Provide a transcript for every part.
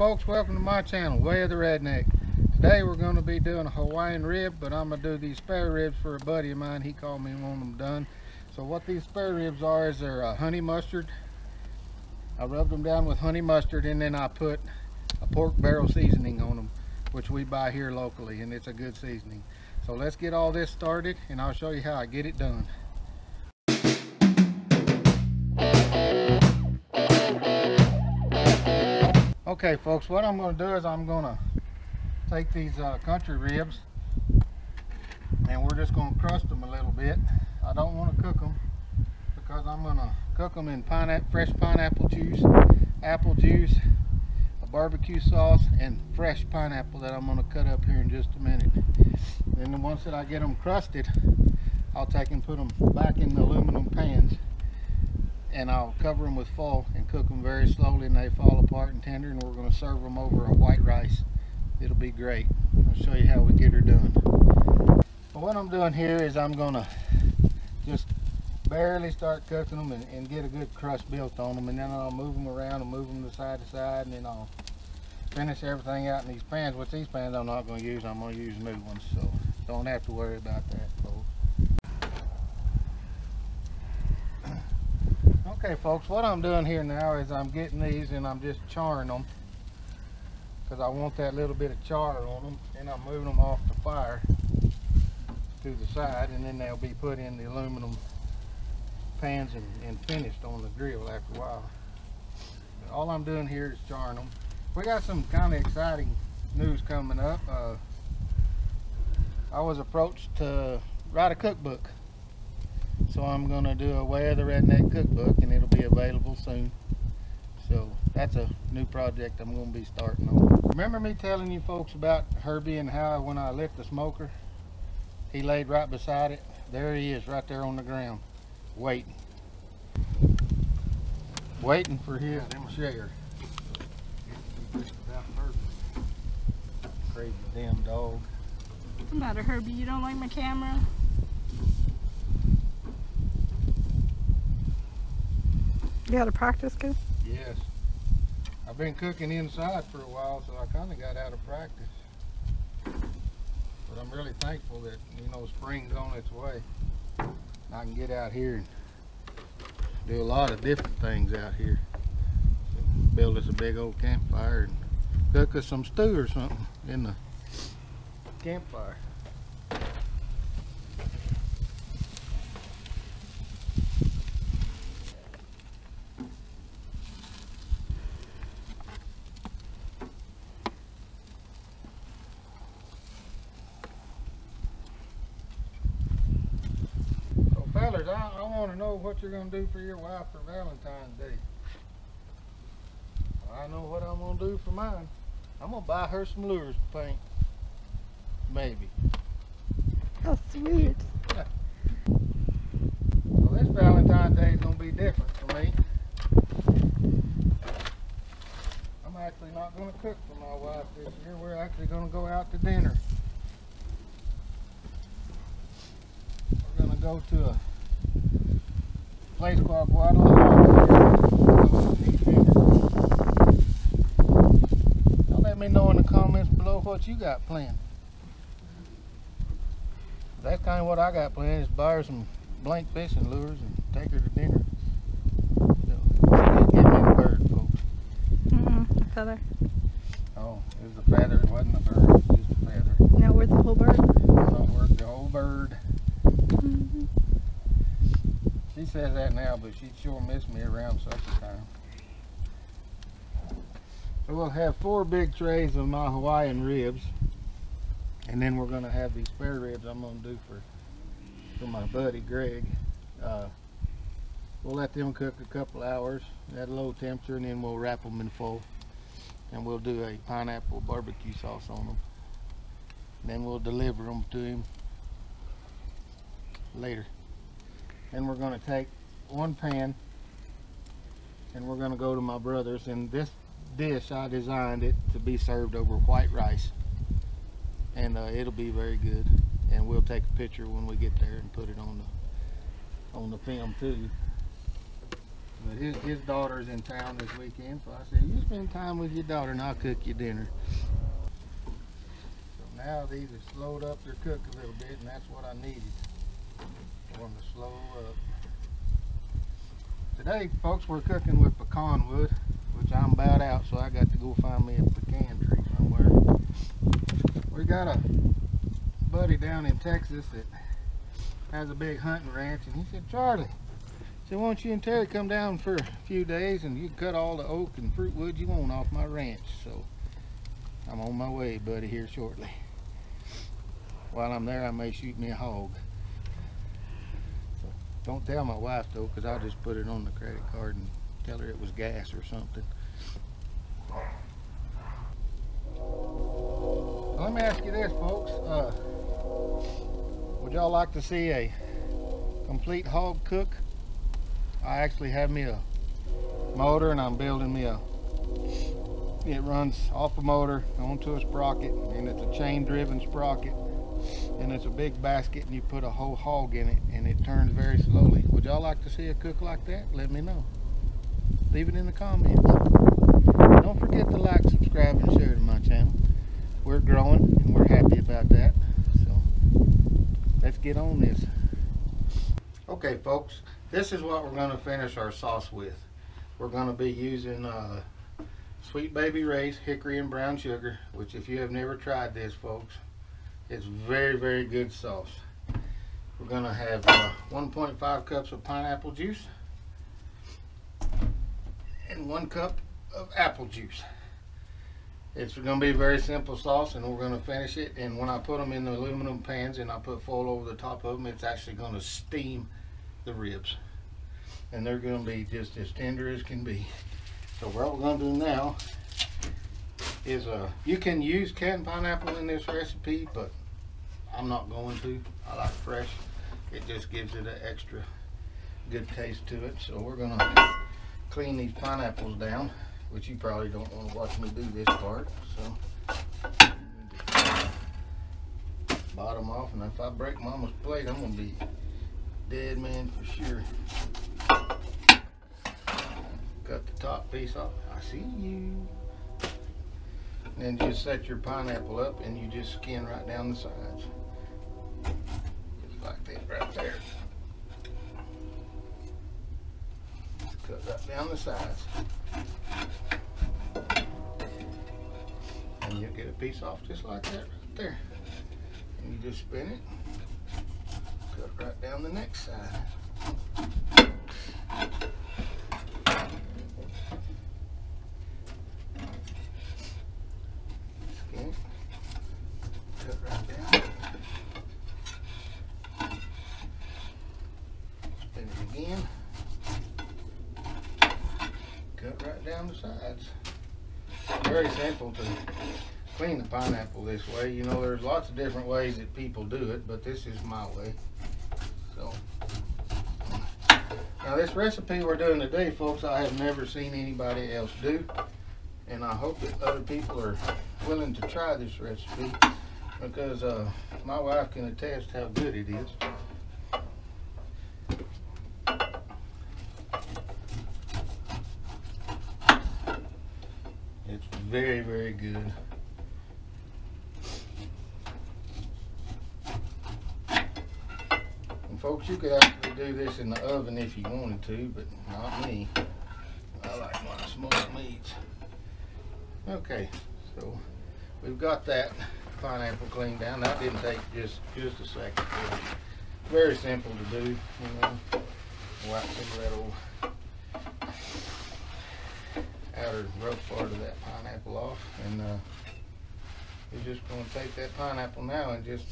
folks, welcome to my channel, Way of the Redneck. Today we're going to be doing a Hawaiian rib, but I'm going to do these spare ribs for a buddy of mine. He called me and wanted them done. So what these spare ribs are is they're uh, honey mustard. I rubbed them down with honey mustard and then I put a pork barrel seasoning on them, which we buy here locally and it's a good seasoning. So let's get all this started and I'll show you how I get it done. Okay folks, what I'm going to do is I'm going to take these uh, country ribs and we're just going to crust them a little bit. I don't want to cook them because I'm going to cook them in pineapple, fresh pineapple juice, apple juice, a barbecue sauce, and fresh pineapple that I'm going to cut up here in just a minute. Then once that I get them crusted, I'll take and put them back in the aluminum pans and I'll cover them with foil and cook them very slowly and they fall apart and tender and we're going to serve them over a white rice. It'll be great. I'll show you how we get her done. But what I'm doing here is I'm going to just barely start cooking them and, and, get a good crust built on them and then I'll move them around and move them to side to side and then I'll finish everything out in these pans. Which these pans I'm not going to use. I'm going to use new ones so don't have to worry about that folks. Okay folks, what I'm doing here now is I'm getting these and I'm just charring them because I want that little bit of char on them and I'm moving them off the fire to the side and then they'll be put in the aluminum pans and, and finished on the grill after a while. But all I'm doing here is charring them. We got some kind of exciting news coming up. Uh, I was approached to write a cookbook so I'm going to do a Way of the Redneck cookbook and it'll be available soon. So that's a new project I'm going to be starting on. Remember me telling you folks about Herbie and how when I lit the smoker, he laid right beside it. There he is right there on the ground, waiting. Waiting for his share. Crazy damn dog. What's the matter, Herbie? You don't like my camera? You to practice good? Yes. I've been cooking inside for a while, so I kind of got out of practice. But I'm really thankful that, you know, spring's on its way. I can get out here and do a lot of different things out here. Build us a big old campfire and cook us some stew or something in the campfire. I, I want to know what you're going to do for your wife for Valentine's Day. I know what I'm going to do for mine. I'm going to buy her some lures to paint. Maybe. How sweet. well, this Valentine's Day is going to be different for me. I'm actually not going to cook for my wife this year. We're actually going to go out to dinner. We're going to go to a place called Guadalajara. Y'all let me know in the comments below what you got planned. That's kind of what I got planned is buy her some blank fishing lures and take her to dinner. So, me the bird, folks. Mm -mm, a feather. Oh, it was a feather. It wasn't a bird. It was just a feather. Now where's the whole bird? Not worth the whole bird. Mm -hmm. She says that now, but she sure missed me around supper time. So we'll have four big trays of my Hawaiian ribs. And then we're going to have these spare ribs I'm going to do for, for my buddy Greg. Uh, we'll let them cook a couple hours at a low temperature and then we'll wrap them in foil. And we'll do a pineapple barbecue sauce on them. Then we'll deliver them to him later. Then we're going to take one pan and we're going to go to my brother's and this dish I designed it to be served over white rice and uh, it'll be very good and we'll take a picture when we get there and put it on the on the film too But his, his daughter's in town this weekend, so I said, you spend time with your daughter and I'll cook you dinner. So now these are slowed up their cook a little bit and that's what I needed. To slow up. Today, folks, we're cooking with pecan wood, which I'm about out, so I got to go find me a pecan tree somewhere. We got a buddy down in Texas that has a big hunting ranch, and he said, Charlie, so why don't you and Terry come down for a few days and you cut all the oak and fruit wood you want off my ranch. So I'm on my way, buddy, here shortly. While I'm there, I may shoot me a hog. Don't tell my wife though, because I'll just put it on the credit card and tell her it was gas or something. Let me ask you this, folks. Uh, would y'all like to see a complete hog cook? I actually have me a motor and I'm building me a it runs off a motor onto a sprocket and it's a chain driven sprocket and it's a big basket and you put a whole hog in it and it turns very slowly. Would y'all like to see a cook like that? Let me know. Leave it in the comments. Don't forget to like, subscribe, and share to my channel. We're growing and we're happy about that. So let's get on this. Okay folks, this is what we're going to finish our sauce with. We're going to be using uh, Sweet Baby Ray's Hickory and Brown Sugar, which if you have never tried this folks, it's very, very good sauce. We're going to have uh, 1.5 cups of pineapple juice and one cup of apple juice. It's going to be a very simple sauce and we're going to finish it and when I put them in the aluminum pans and I put foil over the top of them it's actually going to steam the ribs and they're going to be just as tender as can be. So what we're going to do now is uh, you can use canned pineapple in this recipe but I'm not going to. I like fresh. It just gives it an extra good taste to it. So we're going to clean these pineapples down which you probably don't want to watch me do this part. So bottom off, and if I break Mama's plate, I'm gonna be dead man for sure. Cut the top piece off. I see you. And then just set your pineapple up, and you just skin right down the sides, just like that right there. Cut right down the sides. And you'll get a piece off just like that right there. And you just spin it, cut right down the next side. Skin it, cut right down. Spin it again. Cut right down the sides. Very simple to clean the pineapple this way. You know, there's lots of different ways that people do it, but this is my way. So, now this recipe we're doing today, folks, I have never seen anybody else do. And I hope that other people are willing to try this recipe because uh, my wife can attest how good it is. It's very, very good. And folks, you could actually do this in the oven if you wanted to, but not me. I like my smoked meats. Okay, so we've got that pineapple cleaned down. That didn't take just just a second. Very simple to do, you know. Of that old outer rough part of that pineapple off and uh, we're just going to take that pineapple now and just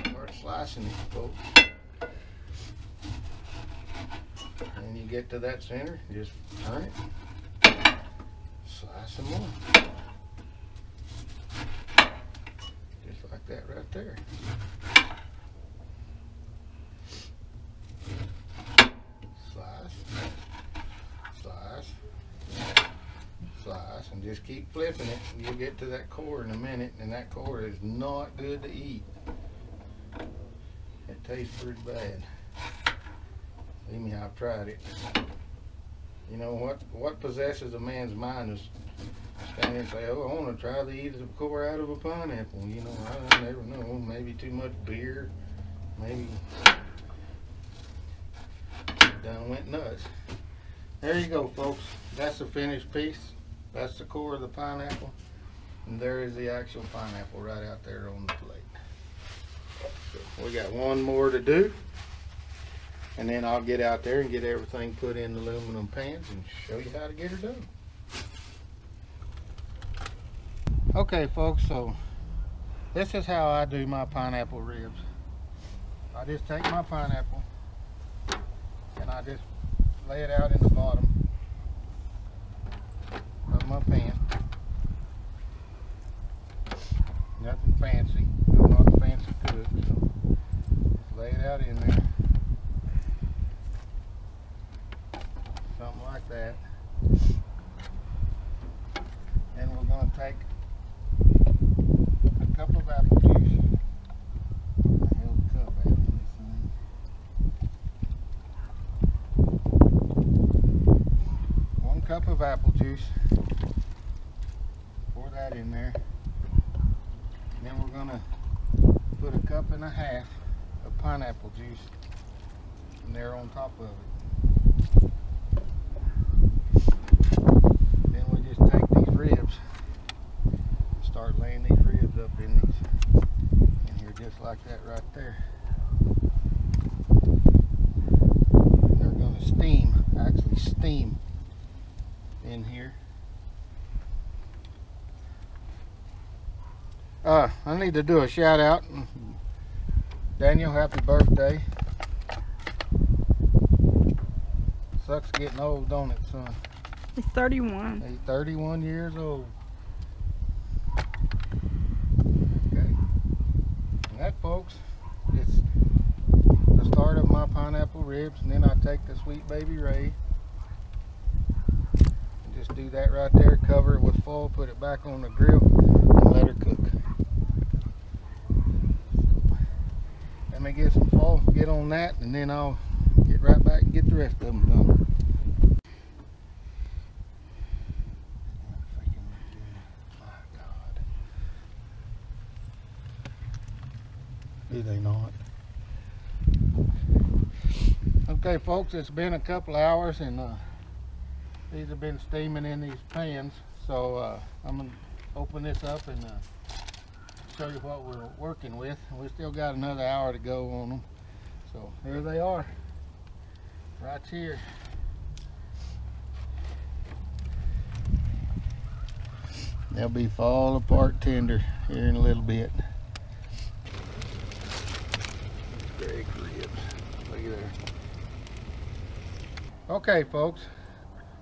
start slicing it folks. And you get to that center just turn it slice some more just like that right there slice slice slice and keep flipping it. You'll get to that core in a minute and that core is not good to eat. It tastes pretty bad. Believe me, I've tried it. You know what? What possesses a man's mind is stand and say, "Oh, I want to try to eat the core out of a pineapple." You know, I never know. Maybe too much beer. Maybe done went nuts. There you go, folks. That's the finished piece. That's the core of the pineapple. And there is the actual pineapple right out there on the plate. We got one more to do. And then I'll get out there and get everything put in the aluminum pans and show you how to get her done. Okay folks, so this is how I do my pineapple ribs. I just take my pineapple and I just lay it out in the bottom my pan. Nothing fancy, I'm not a fancy cook, so just lay it out in there. Something like that. Then we're gonna take a cup of apple juice. Cup of apple juice. Pour that in there. And then we're gonna put a cup and a half of pineapple juice in there on top of it. Then we just take these ribs, start laying these ribs up in these, in here just like that right there. They're gonna steam, actually steam in here. Uh, I need to do a shout out. Daniel, happy birthday. Sucks getting old, don't it, son? He's 31. He's 31 years old. Okay. And that, folks, it's the start of my pineapple ribs, and then I take the sweet baby Ray. And just do that right there, cover it with foil, put it back on the grill, and let her cook. Let me get some foil, get on that, and then I'll get right back and get the rest of them done. Freaking look good. My God. Do they not? Okay, folks, it's been a couple hours and uh, these have been steaming in these pans. So uh, I'm going to open this up and uh, show you what we're working with. We still got another hour to go on them. So there they are, right here. They'll be fall apart tender here in a little bit. Greg ribs. Look at there. Okay, folks.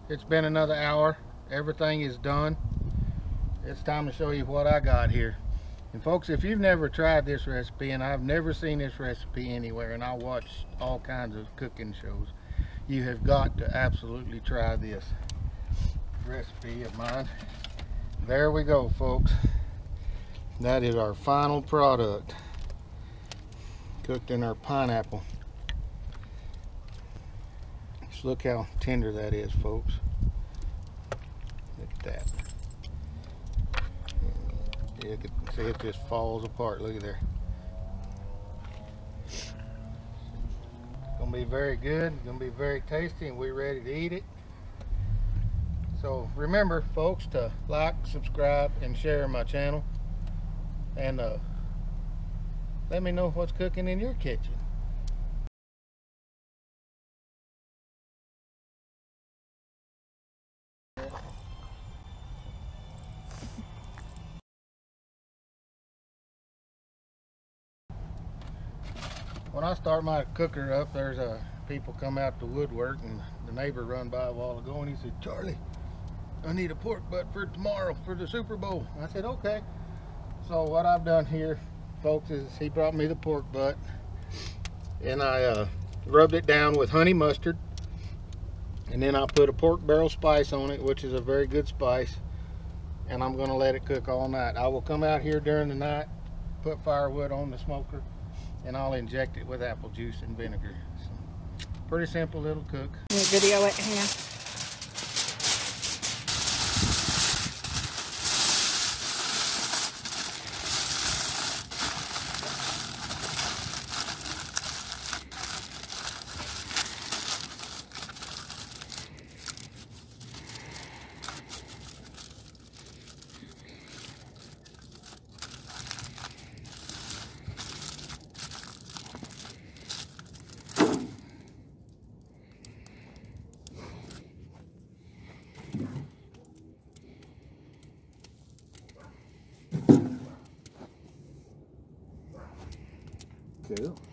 It's been another hour. Everything is done. It's time to show you what I got here. And folks, if you've never tried this recipe, and I've never seen this recipe anywhere, and I watch all kinds of cooking shows, you have got to absolutely try this recipe of mine. There we go, folks. That is our final product. Cooked in our pineapple. Just look how tender that is, folks. Look at that. You can see it just falls apart. Look at there. Gonna be very good. Gonna be very tasty, and we're ready to eat it. So remember, folks, to like, subscribe, and share my channel. And uh, let me know what's cooking in your kitchen. When I start my cooker up, there's a people come out to woodwork, and the neighbor run by a while ago, and he said, "Charlie, I need a pork butt for tomorrow for the Super Bowl." I said, "Okay." So what I've done here, folks, is he brought me the pork butt, and I uh, rubbed it down with honey mustard, and then I put a pork barrel spice on it, which is a very good spice, and I'm going to let it cook all night. I will come out here during the night, put firewood on the smoker, and I'll inject it with apple juice and vinegar. So, pretty simple little cook. Video it, hang Cool.